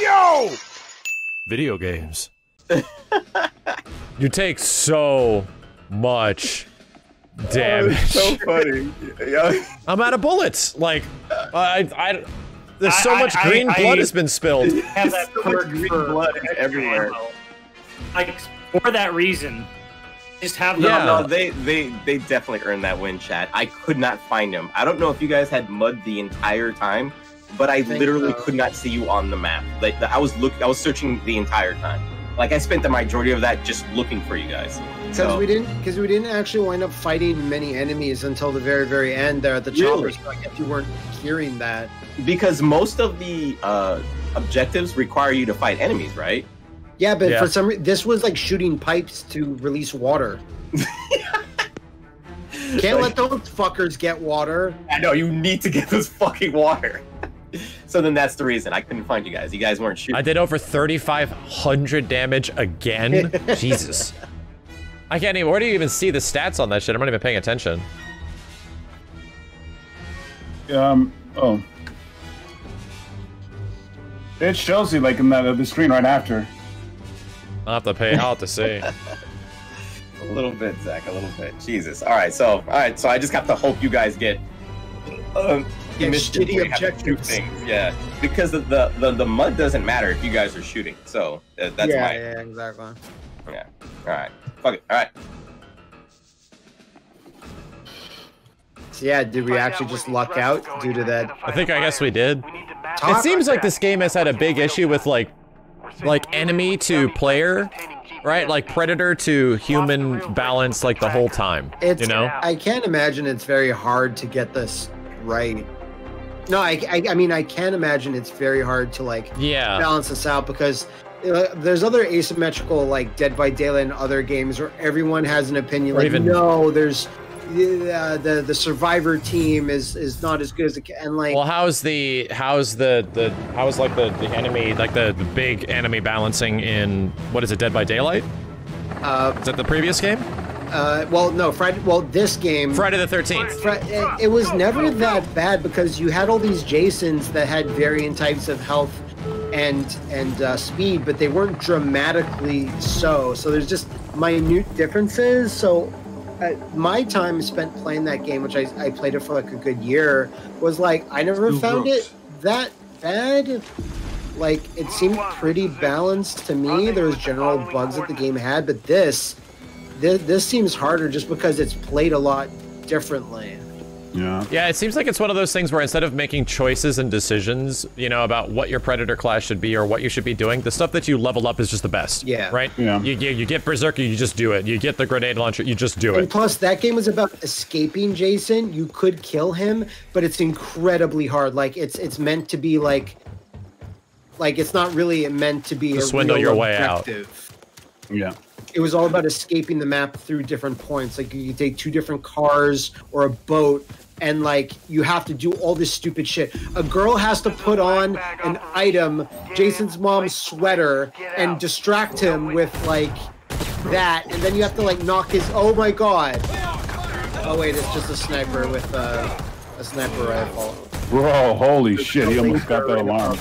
Yo! Video games. you take so much damage. so funny. Yeah. I'm out of bullets. Like, I, I, there's so I- much I- green I- blood has been spilled. have that So much green for blood everywhere. Like for that reason, just have No, Yeah. no, they they they definitely earned that win, chat. I could not find him. I don't know if you guys had mud the entire time, but I think literally so. could not see you on the map. Like I was look, I was searching the entire time. Like I spent the majority of that just looking for you guys. Because So- we didn't, because we didn't actually wind up fighting many enemies until the very, very end there at the Really? choppers. So I guess you weren't hearing that. because most of the uh, objectives require you to fight enemies, right? Yeah, but Yeah. for some reason, this was like shooting pipes to release water. Can't let those fuckers get water. I know you need to get this fucking water. So then that's the reason I couldn't find you guys. You guys weren't shooting. I did over 3,500 damage again. Jesus. I can't even. Where do you even see the stats on that shit? I'm not even paying attention. Um. Oh. It shows you like in the, the screen right after. I'll have to pay. I'll have to see. A little bit, Zach. A little bit. Jesus. All right. So, all right. So I just have to hope you guys get. Um, Get mischief shitty where you have to shoot objectives. things. Yeah, because the, the the the mud doesn't matter if you guys are shooting. So uh, that's yeah, why. yeah, exactly. Yeah. All right. Fuck it. All right. So yeah, did we actually just luck out due to that? I think I guess we did. It seems like this game has had a big issue with like, like enemy to player, right? Like predator to human balance, like the whole time. It's, You know? I can't imagine it's very hard to get this right. No, I, I, I mean, I can imagine it's very hard to like Yeah. balance this out because uh, there's other asymmetrical like Dead by Daylight and other games where everyone has an opinion. Or Like, even- no, there's uh, the the Survivor team is is not as good as it can. And like, Well, how's the how's the the how's like the the enemy like the, the big enemy balancing in what is it Dead by Daylight? uh, Is that the previous game? Uh, well, no, Friday. Well, this game. Friday the Thirteenth. Fri- it, it was never that bad because you had all these Jasons that had varying types of health and and uh, speed, but they weren't dramatically so. So there's just minute differences. So uh, my time spent playing that game, which I, I played it for like a good year, was like I never Two found brooks. it that bad. Like it seemed pretty balanced to me. There was general bugs that the game had, but this this, this seems harder just because it's played a lot differently. Yeah. Yeah, it seems like it's one of those things where instead of making choices and decisions, you know, about what your predator class should be or what you should be doing, the stuff that you level up is just the best. Yeah. Right? Yeah. You, you, you get Berserker, you just do it. You get the grenade launcher, you just do And it. plus, that game was about escaping Jason. You could kill him, but it's incredibly hard. Like it's it's meant to be like, like it's not really meant to be To a swindle real your way out. objective. Yeah. It was all about escaping the map through different points. Like you could take two different cars or a boat, and like you have to do all this stupid shit. A girl has to put on an item, Jason's mom's sweater, and distract him with like that, and then you have to like knock his. Oh my god! Oh wait, it's just a sniper with uh, a sniper rifle. Bro, holy shit! He almost got that alarm.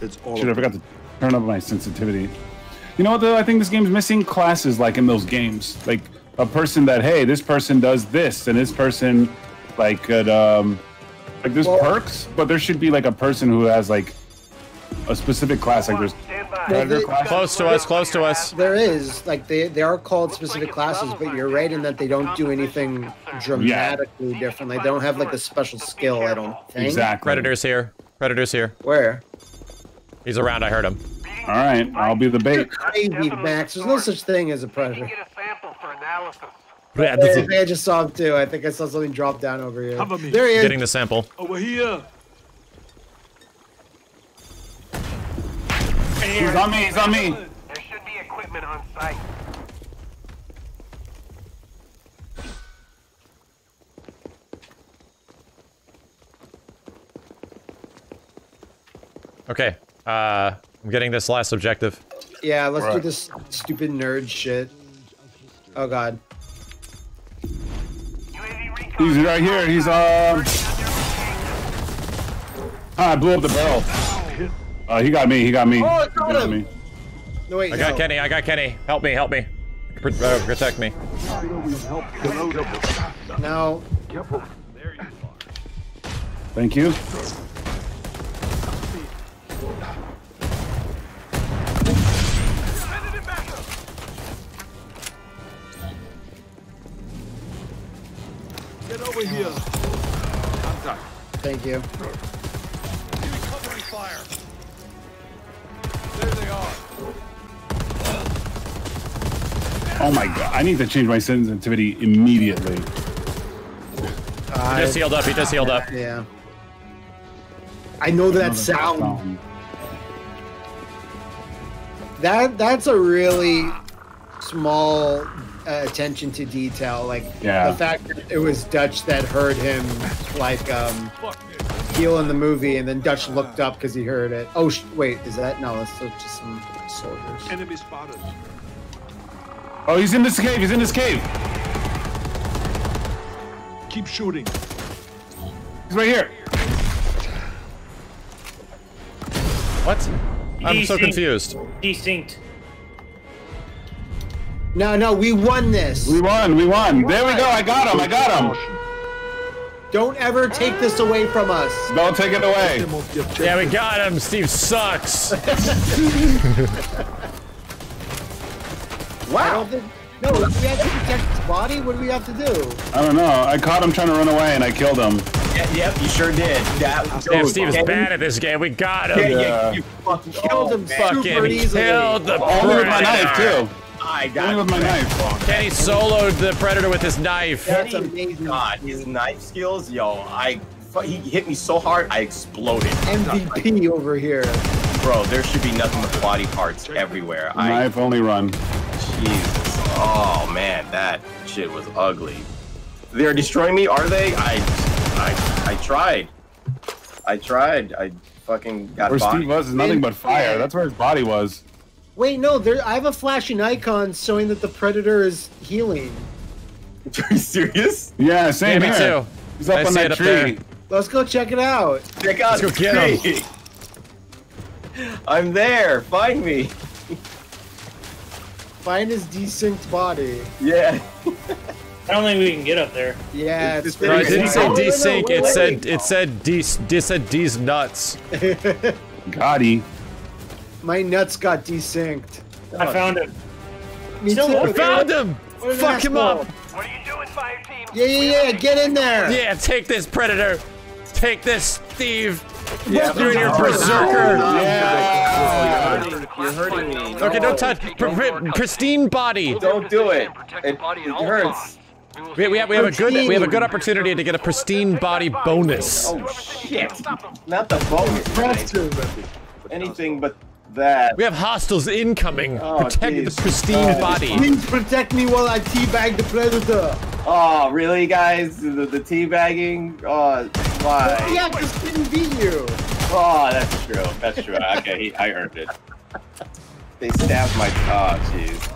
It's all Shit, I forgot to turn up my sensitivity. You know what though? I think this game's missing classes like in those games. Like a person that, hey, this person does this, and this person like could um like there's Well- perks, but there should be like a person who has like a specific class. Like there's predator they- class. Close to us, close to us. There is like they they are called specific classes, but you're right in that they don't do anything dramatically different. They don't have like a special skill. I don't think. Exactly. Predator's here. Predator's here. Where? He's around, I heard him. All right, I'll be the bait. crazy, Max. There's no such thing as a predator. Get a sample for analysis. I think I just saw him too. I think I saw something drop down over here. Cover me. There he is. Getting the sample. Over here. He's on me. He's on me. There should be equipment on site. Okay. Uh, I'm getting this last objective. Yeah, let's do this stupid nerd shit. Oh god. He's right here. He's um. Ah, I blew up the barrel. Uh, he got me. He got me. Oh, I He got him. me. No wait, I got no. Kenny. I got Kenny. Help me. Help me. Pr- uh, protect me. No. Thank you. Get over here. I'm done. Thank you. Covering fire. There they are. Oh my god. I need to change my sensitivity immediately. He just healed up. He just healed up. Yeah. I know that sound. That that's a really small uh, attention to detail. Like Yeah. the fact that it was Dutch that heard him like um, Fuck heal in the movie, and then Dutch looked up because he heard it. Oh sh- wait, is that no? That's just some soldiers. Enemy spotted. Oh, he's in this cave. He's in this cave. Keep shooting. He's right here. What? I'm so confused. Desynced. No, no, we won this. We won. We won. There we go. I got him. I got him. Don't ever take this away from us. Don't take it away. Them off the objective. Yeah, we got him. Steve sucks. I don't think. No, we have to protect his body. What do we have to do? I don't know. I caught him trying to run away and I killed him. Yeah, yep, you sure did. That, Damn, Steve is bad at this game. We got him. Yeah, yeah, Yeah. you fucking Killed him man. super Fucking easily. killed the Only with my knife too. I Only got with my knife. Kenny soloed the predator with his knife. That's amazing. God, his knife skills, yo, I he hit me so hard, I exploded. MVP over here. Bro, there should be nothing but body parts everywhere. I Knife only run. Jesus. Oh man, that shit was ugly. They're destroying me, are they? I I I tried. I tried. I fucking got Where body. Steve was is nothing but fire. That's where his body was. Wait, no, there. I have a flashing icon showing that the predator is healing. Are you serious? Yeah, same Yeah, me here. too. He's up I on that up there. tree. Let's go check it out. Check out Let's go get me. I'm there. Find me. Find his desynced body. Yeah. I don't think we can get up there. Yeah, it's It's oh, No, it pretty didn't say Oh, desync. It said it said D. It said D's nuts. Gotti. My nuts got desynced. I found him. Me Still too. I I found him. Fuck him up. What are you doing, fire team? Yeah, yeah, yeah. Get in there. Yeah, take this predator. Take this, Steve. Yeah, You're your but- berserker. Yeah. You're hurting me. Okay, don't touch. Pr- pr- pristine body. Don't do it. It, it hurts. We, we have we have a good we have a good opportunity to get a pristine body bonus. Oh shit! Not the bonus. Impressive. Anything but that. We have hostiles incoming. Oh, Protect jeez. the pristine Oh, body. Please protect me while I teabag the predator. Oh, really, guys? The, the teabagging? Oh, why? Yeah, just didn't beat you. Oh, that's true. That's true. Okay, he, I earned it. They stabbed my. Oh, jeez.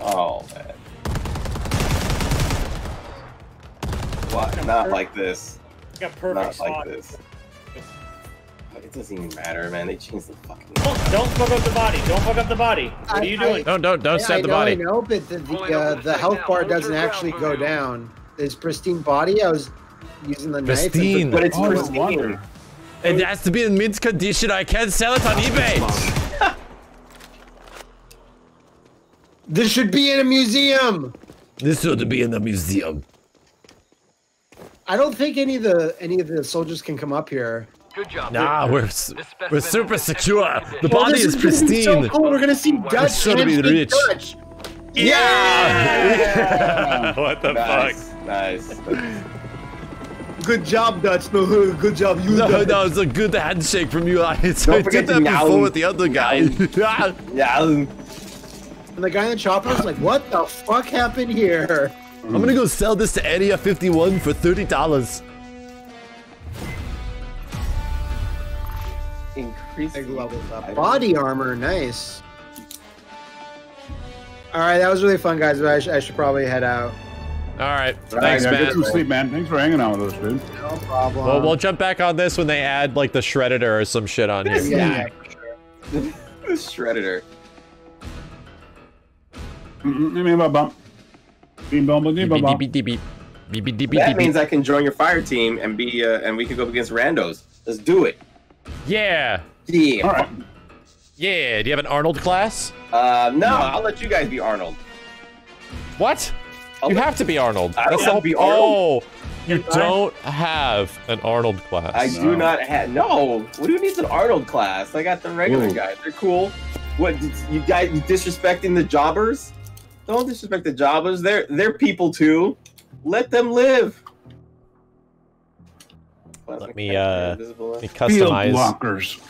Oh man. Why? Not like this. Got perfect Not spot. like this. It doesn't even matter, man. They changed the fucking. Don't, don't fuck up the body. Don't fuck up the body. What are you I- I- doing? Don't don't don't Yeah, stab I the know, body. I know, but the the, uh, the health bar doesn't actually go down. His pristine body, I was using the knife. and- Pristine. But it's Oh, no pristine. wonder. It has to be in mint condition. I can't sell it on eBay. This should be in a museum. This should be in the museum. I don't think any of the any of the soldiers can come up here. Good job. Nah, we're we're super secure. The Well, body is pristine. So cool. We're gonna see Dutch gonna and be speak rich. Dutch. Yeah. what the Nice, nice. Good job, Dutch. No, good job, you. No, Dutch. no, it's a good handshake from you. I, I Don't did forget that to before with the other guy. Ah, Yeah. And the guy in the chopper was like, "What the fuck happened here?" I'm gonna go sell this to Area 51 for thirty dollars. Increase. Levels up. Body armor, nice. All right, that was really fun, guys. But I, sh- I should probably head out. All right. All Thanks, yeah, get some sleep, man. Thanks for hanging out with us, dude. No problem. Well, we'll jump back on this when they add like the shredder or some shit on here. yeah, beep, beep, beep, That means. I can join your fire team and be uh, and we can go up against randos. Let's do it. Yeah. Yeah. All right. Yeah. Do you have an Arnold class? Uh, no, I'll let you guys be Arnold. What? I'll You let- have to be Arnold. I don't That's have the to Oh, Arnold. you don't have an Arnold class. I No. do not have. No. What do you need an Arnold class? I got the regular Ooh. guys. They're cool. What you guys you disrespecting the jobbers? Don't disrespect the jobbers. They're they're people too. Let them live. Let me, uh, Let me Field customize. blockers.